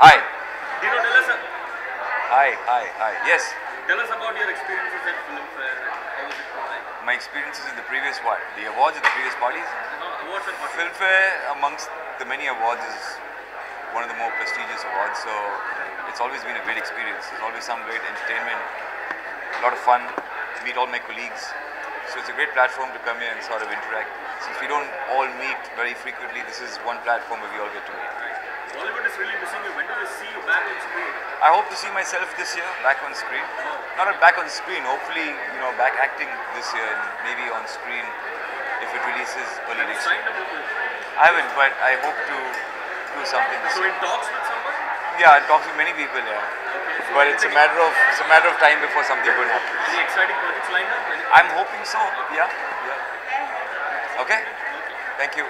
Hi. Dino, tell us. Uh, hi, hi, hi. Yes. Tell us about your experiences at Filmfare. My experiences in the previous what? The awards at the previous parties? No, awards and parties. Filmfare, amongst the many awards, is one of the more prestigious awards. So it's always been a great experience. There's always some great entertainment, a lot of fun. Meet all my colleagues. So it's a great platform to come here and sort of interact. Since we don't all meet very frequently, this is one platform where we all get to meet. Bollywood is I hope to see myself this year back on screen. Not back on screen, hopefully, you know, back acting this year and maybe on screen if it releases early next year. with I haven't, but I hope to do something this So year. in talks with someone? Yeah, I'll talk many people, yeah. Okay. So But it's a matter of it's a matter of time before something good happens. Any exciting projects lined up? I'm hoping so. Yeah. Yeah. Okay. Thank you.